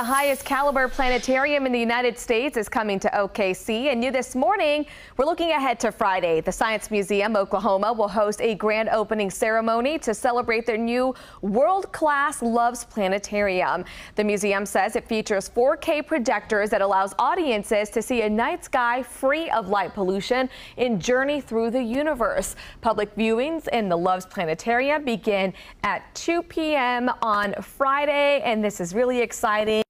The highest caliber planetarium in the United States is coming to OKC, and new this morning, we're looking ahead to Friday. The Science Museum Oklahoma will host a grand opening ceremony to celebrate their new world-class Love's Planetarium. The museum says it features 4K projectors that allows audiences to see a night sky free of light pollution and journey through the universe. Public viewings in the Love's Planetarium begin at 2 p.m. on Friday, and this is really exciting.